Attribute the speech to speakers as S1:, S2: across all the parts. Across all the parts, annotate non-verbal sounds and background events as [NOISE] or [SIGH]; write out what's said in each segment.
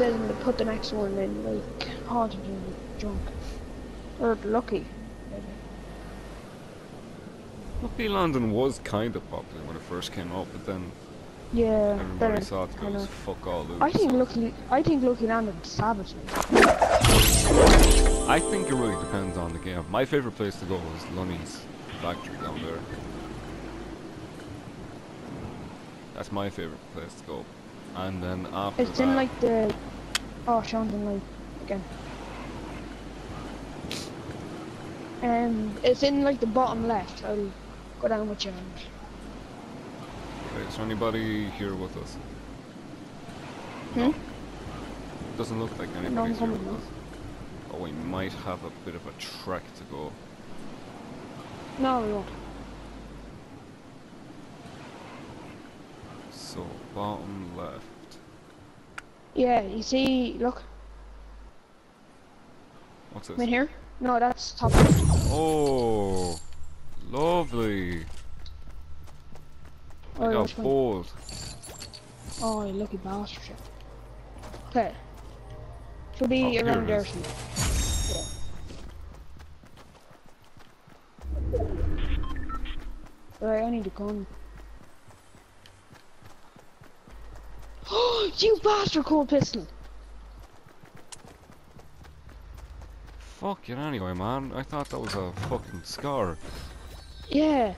S1: I'm gonna put the next one in like haunted and junk. Or lucky. maybe.
S2: Lucky Landing was kind of popular when it first came out, but then
S1: Yeah.
S2: everybody saw it
S1: I
S2: fuck all loose.
S1: I think Lucky I think Lucky Landing savaged me.
S2: I think it really depends on the game. My favourite place to go is Lunny's factory down there. That's my favourite place to go. And then after
S1: It's
S2: that,
S1: in like the oh Sean's in like again. Um it's in like the bottom left. I'll go down with you
S2: Okay, is there anybody here with us?
S1: Hmm?
S2: Doesn't look like
S1: No,
S2: anybody's here with us. Oh, we might have a bit of a trek to go.
S1: No we won't.
S2: So, bottom left.
S1: Yeah, you see look,
S2: What's
S1: I'm in here. No, that's top.
S2: Oh, lovely. I
S1: Oh,
S2: got bold.
S1: Oh, you lucky bastard. Okay. Should be
S2: Oh,
S1: around there
S2: is.
S1: somewhere. Right, I need a gun. Oh, you bastard, cold pistol!
S2: Fuck it anyway, man. I thought that was a fucking scar.
S1: Yeah.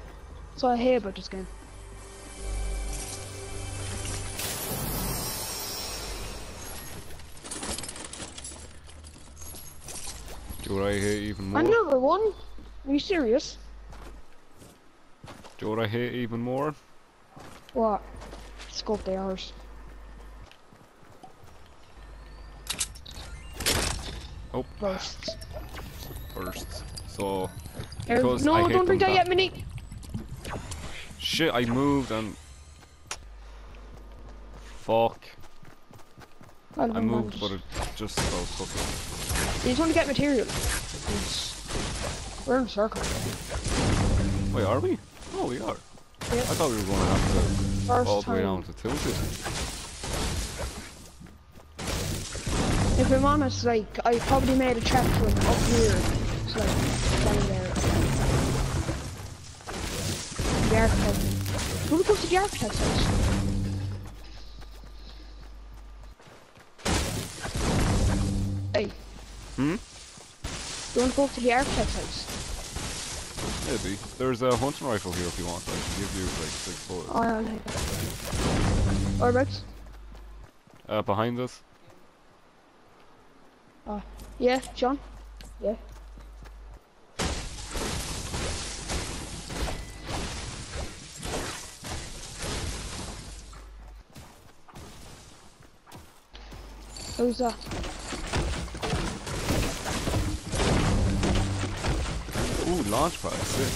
S1: That's what I hear about this game.
S2: Do what I hate even more?
S1: Another one? Are you serious?
S2: Do what I hate even more?
S1: What? Scope the ours.
S2: Oh.
S1: Bursts.
S2: Bursts. So, because I
S1: no,
S2: hate
S1: don't drink
S2: them
S1: that yet, Minnie!
S2: shit, I moved and. Fuck.
S1: I'll
S2: I moved,
S1: manage.
S2: but it just fell fucking.
S1: You just want to get material. We're in a circle.
S2: Wait, are we? Oh, we are.
S1: Yep.
S2: I thought we were going to have to
S1: First
S2: all the way
S1: time.
S2: down to Tilted.
S1: If I'm honest, like, I probably made a trek from up here. It's like, down there. The architect. Do you want to go to the architect's house? Hey,
S2: Hmm?
S1: do you want to go to the architect's house?
S2: Maybe. There's a hunting rifle here if you want. I can give you like six bullets.
S1: Oh, it. Whereabouts?
S2: Uh, behind us.
S1: Oh, yeah, John? Yeah. Who's that?
S2: Ooh, launch pad, sick.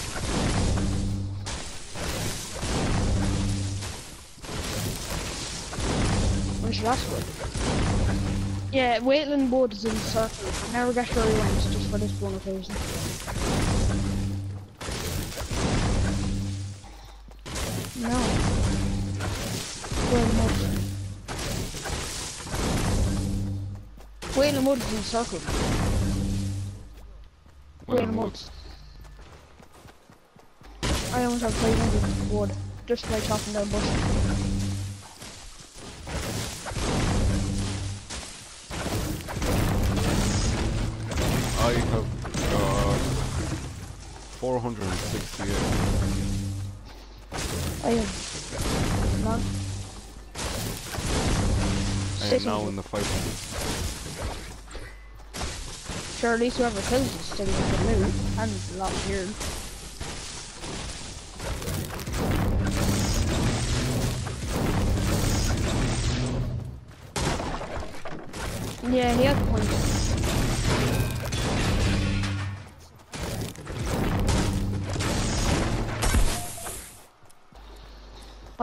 S1: Where's your last one? Yeah, Wailing Wood is in the circle. I never get sure he went just for this one occasion. No. Wailing Wood. Wailing Wood is in the circle. Wailing Wood. I almost have 500 wood just by chopping down bushes.
S2: 468.
S1: I am.
S2: I am now in the 500.
S1: Sure, at least whoever kills us still gets the loot and a lot gear. Yeah, he has a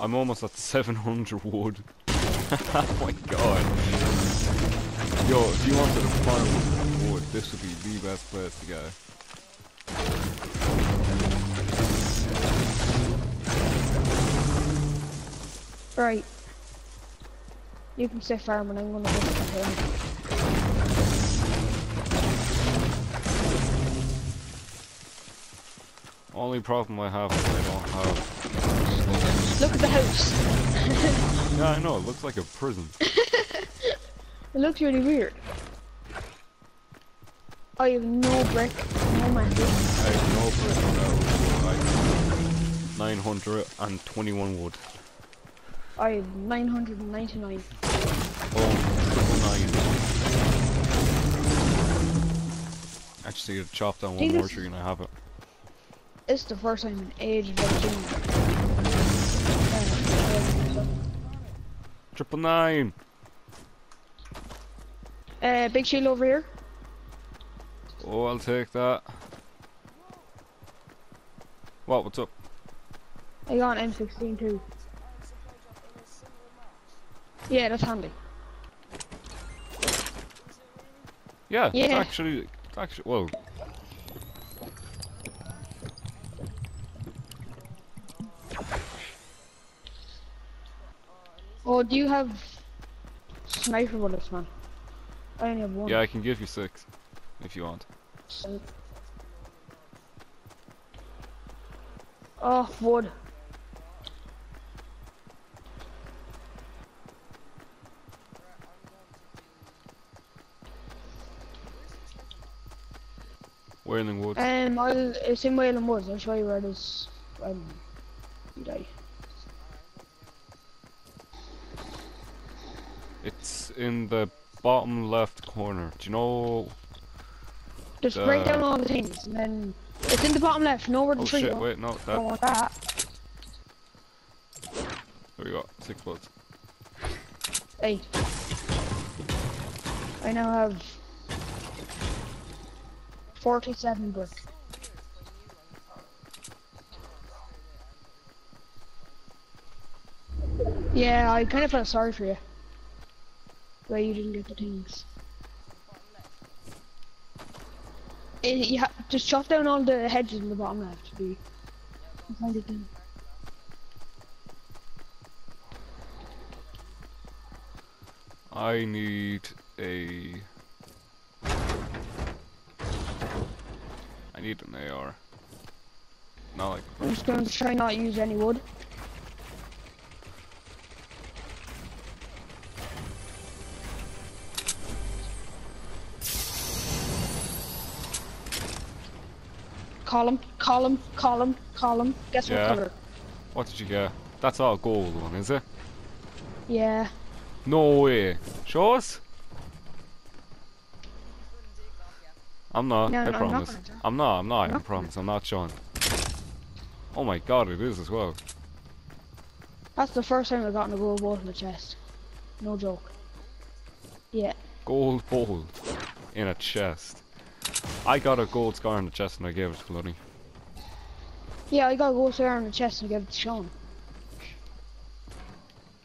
S2: I'm almost at 700 wood. [LAUGHS] oh my god. Yo, if you wanted to farm wood, this would be the best place to go.
S1: Right. You can stay farming, I'm gonna go to the hill.
S2: Only problem I have is I don't have.
S1: Look at the house.
S2: Yeah, I know, it looks like a prison. [LAUGHS]
S1: It looks really weird. I have no brick, no matches.
S2: I have no brick now. I 921 wood.
S1: I have 999.
S2: Oh, nine. Actually, to chop down one more tree and I have it.
S1: It's the first time in ages I've seen
S2: Triple nine!
S1: Uh, big shield over here.
S2: Oh, I'll take that. What, what's up?
S1: I got an M16 too. Yeah, that's handy.
S2: Yeah, it's actually, it's actually, well,
S1: Oh, do you have sniper bullets, man? I only have one.
S2: yeah, I can give you six, if you want.
S1: Oh, wood.
S2: Wailing Woods.
S1: Um, I'll, it's in Wailing Woods. I'll show you where it is. Um, you die.
S2: It's in the bottom left corner. Do you know?
S1: Just break down all the things, and then it's in the bottom left. Know where the
S2: Oh
S1: tree
S2: shit! Wait, no,
S1: Don't
S2: that.
S1: want that.
S2: There we go. Six bullets.
S1: Hey. I now have forty-seven brick. Yeah, I kind of felt sorry for you. The way you didn't get the things. Eh, you ha just chop down all the hedges in the bottom left to be. Find it then.
S2: I need a. I need an AR. Not like
S1: I'm just going to try not use any wood. Colm, Colm, Colm, Colm. Guess
S2: Yeah.
S1: what color?
S2: What did you get? That's our gold one, is it?
S1: Yeah.
S2: No way. Show us. I'm not.
S1: No,
S2: I
S1: no, I'm not
S2: promise. I'm not. I'm not. I promise. I'm not showing. Oh my god, it is as well.
S1: That's the first time I've gotten a gold ball in the chest. No joke. Yeah.
S2: Gold ball in a chest. I got a gold scar on the chest and I gave it to Lunny.
S1: Yeah, I got a gold scar on the chest and I gave it to Sean.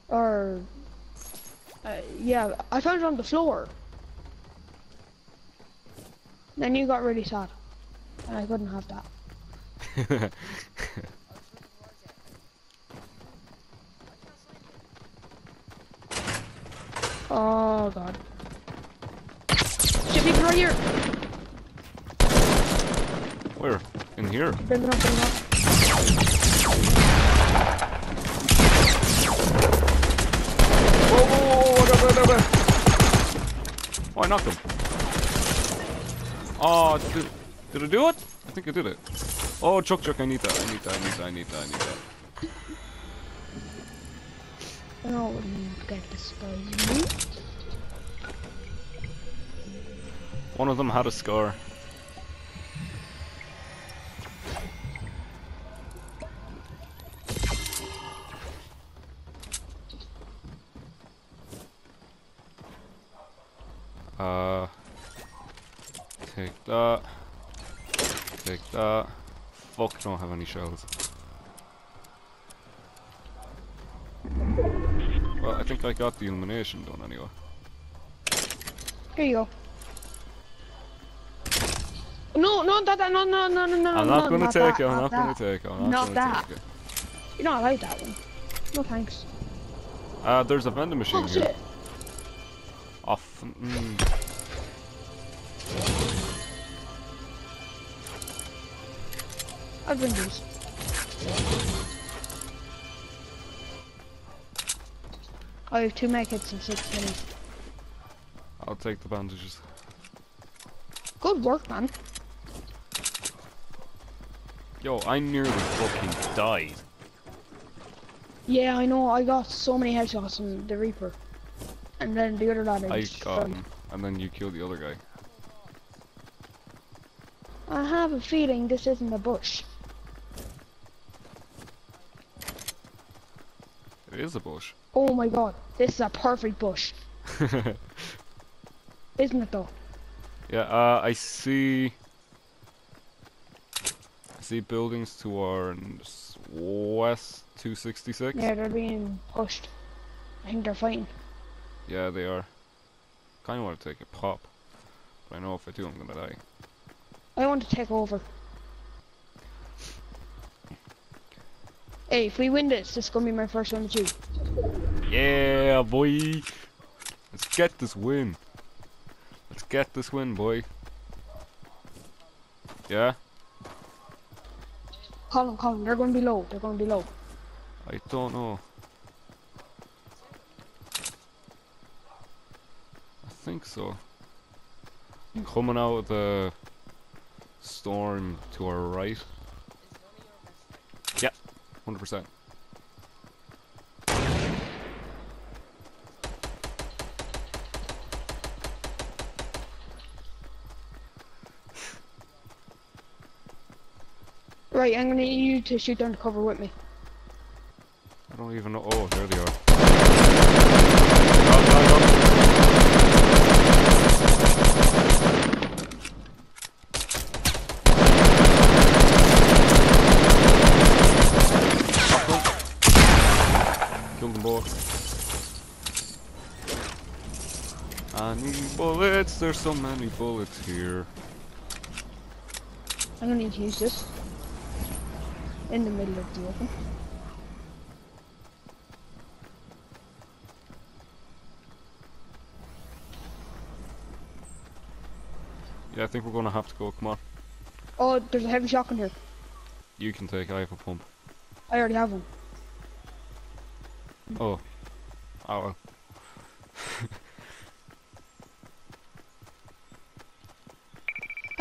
S1: Or... Uh, yeah, I found it on the floor. Then you got really sad. And I couldn't have that. [LAUGHS] Oh god. Shit, people right here!
S2: Where? In here? Whoa, whoa, whoa, whoa, whoa, whoa, whoa. Oh, I knocked him. Oh, did, did I do it? I think I did it. Oh, Chuck Chuck, I need that, I need that, I need that, I need that, I need that.
S1: Oh, get guy.
S2: One of them had a scar. that. Take that. Fuck, don't have any shells. Well, I think I got the illumination done anyway.
S1: Here you go. No, no, that, that, no, no, no, no, no,
S2: I'm
S1: no,
S2: not gonna
S1: not
S2: take
S1: that,
S2: it, I'm
S1: not
S2: not gonna take it, I'm not,
S1: Not
S2: gonna
S1: that.
S2: take it.
S1: You're not allowed that one. No thanks.
S2: Uh, there's a vending machine
S1: Oh
S2: here.
S1: shit.
S2: Off. Mm.
S1: I'll bring these. I have two medkits and six minis.
S2: I'll take the bandages.
S1: Good work, man.
S2: Yo, I nearly fucking died.
S1: Yeah, I know. I got so many headshots on the Reaper. And then the other lad I
S2: I got him, and then you killed the other guy.
S1: I have a feeling this isn't a bush.
S2: It is a bush.
S1: Oh my god, this is a perfect bush. [LAUGHS] Isn't it though?
S2: yeah, uh, I see. I see buildings to our west 266.
S1: Yeah, they're being pushed. I think they're fighting.
S2: Yeah, they are. Kind of want to take a pop, but I know if I do, I'm gonna die.
S1: I want to take over. Hey, if we win this, this is gonna be my first one with you.
S2: Yeah, boy. Let's get this win. Let's get this win, boy. Yeah,
S1: Call them, call them. they're gonna be low. They're gonna be low.
S2: I don't know. I think so. Coming out of the storm to our right. Yeah, hundred percent.
S1: Right, I'm gonna need you to shoot down the cover with me.
S2: I don't even know. Oh, there they are. Go, go, go. Killed them both. I need bullets, there's so many bullets here.
S1: I'm gonna need to use this. In the middle of the open.
S2: Yeah, I think we're gonna have to go, come on.
S1: Oh, there's a heavy shotgun here.
S2: You can take, I have a pump.
S1: I already have one.
S2: Oh. Oh well.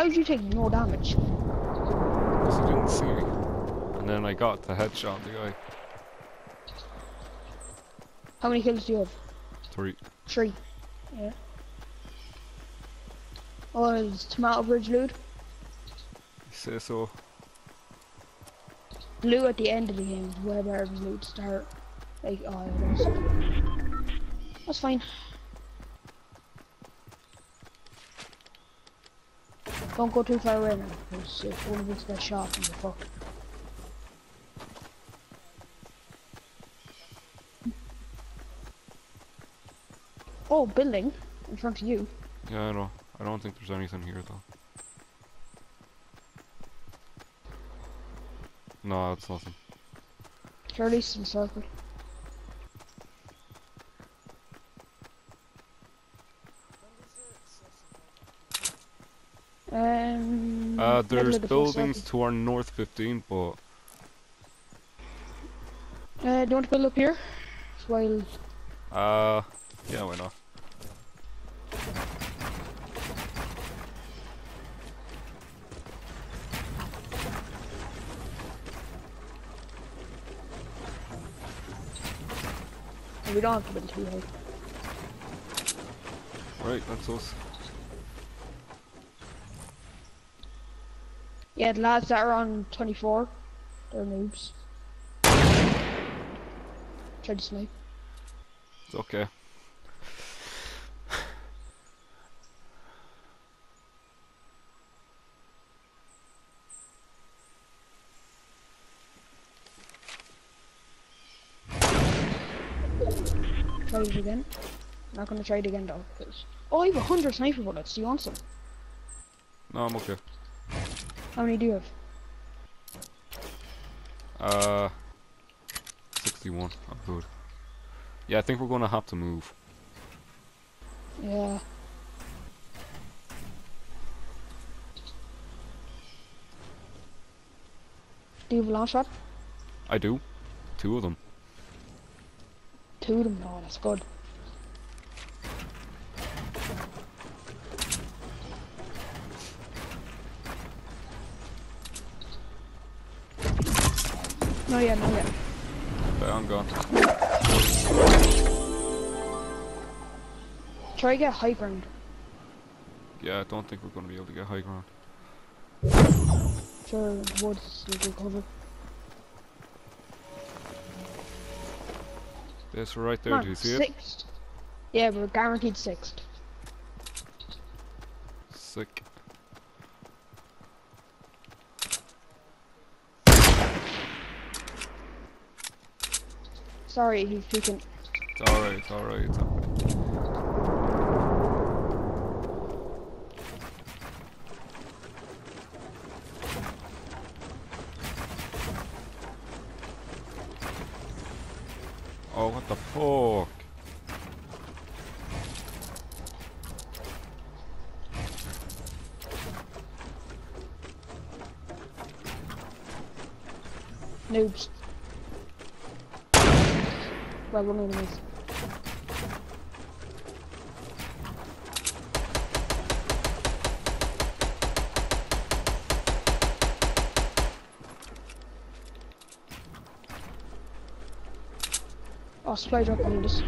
S1: How did you take no damage?
S2: Because he didn't see me. And then I got the headshot the guy.
S1: How many kills do you have?
S2: Three.
S1: Three. Yeah. Oh, is Tomato Bridge loot?
S2: You say so.
S1: Loot at the end of the game is way better than loot to start. Like, oh, yeah, that's fine. Don't go too far away now, because if one of us gets shot, then you're fucked. Oh, building in front of you.
S2: Yeah, I know. I don't think there's anything here though. No, it's nothing.
S1: Charlie in circle.
S2: There's
S1: of the full
S2: buildings to our north 15, but
S1: Uh, do you want to build up here? While
S2: uh, yeah, why not?
S1: we don't have to build too high.
S2: Right, that's us.
S1: Yeah, the lads that are on 24, they're noobs. Try to snipe.
S2: It's okay.
S1: try it again. I'm not gonna try it again though, because... Oh, I have 100 sniper bullets, do you want some?
S2: No, I'm okay.
S1: How many do you have?
S2: Uh, 61. I'm good. Yeah, I think we're gonna have to move.
S1: Yeah. Do you have a launch pad?
S2: I do. Two of them.
S1: Two of them. Oh, that's good. No, yeah, no, yeah.
S2: Okay, I'm gone.
S1: Try to get high ground.
S2: Yeah, I don't think we're gonna be able to get high ground.
S1: Sure, the woods is good cover.
S2: This right there,
S1: Come
S2: do you see it?
S1: Yeah, we're guaranteed sixth.
S2: Sick.
S1: Sorry, he's peeking.
S2: It's alright, it's alright. It's alright. Oh, what the fuck?
S1: Noobs. Well, one of them is. Oh, supply drop behind us.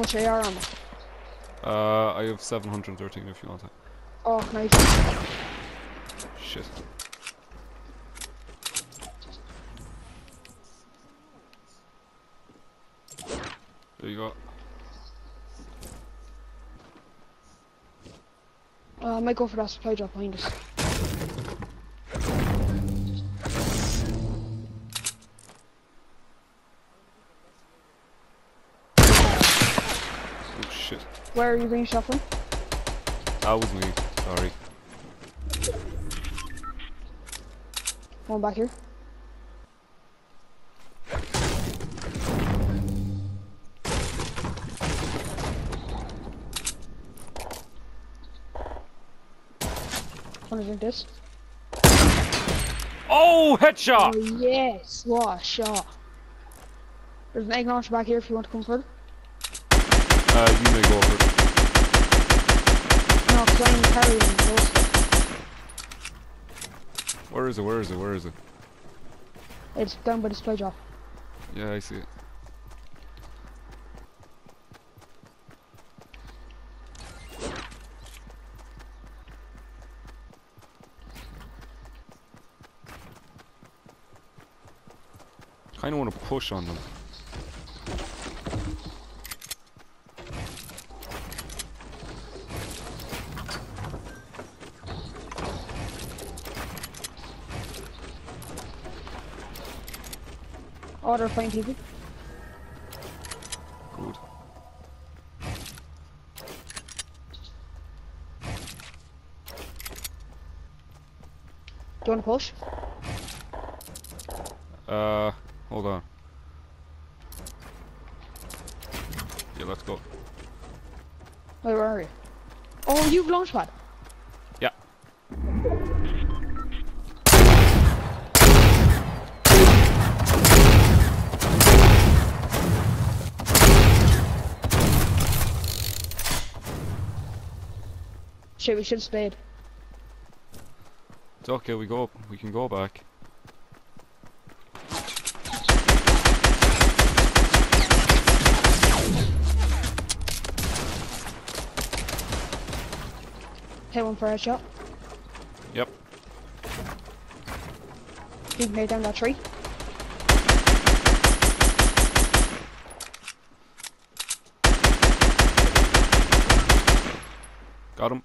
S1: How much AR ammo?
S2: Uh, I have 713 if you want it.
S1: Oh, nice.
S2: Shit. There you go.
S1: Uh, I might go for that supply drop behind us. Where are you being shot from?
S2: That was me. Sorry.
S1: One back here. Wanna drink this?
S2: Oh, headshot!
S1: Oh yes, what a shot. There's an egg launcher back here if you want to come further.
S2: Uh, you may go it.
S1: No, I'm carrying.
S2: Where is it? Where is it? Where is it?
S1: It's down by the supply drop.
S2: Yeah, I see it. Kinda wanna push on them.
S1: Oh, they're fighting.
S2: Good.
S1: Do you want to push?
S2: Uh, hold on. Yeah, let's go.
S1: Wait, where are you? Oh, you've launch pad. Shit, we should have stayed.
S2: It's okay, we go we can go back.
S1: Hit one for a shot.
S2: Yep.
S1: He made down that tree.
S2: Got him.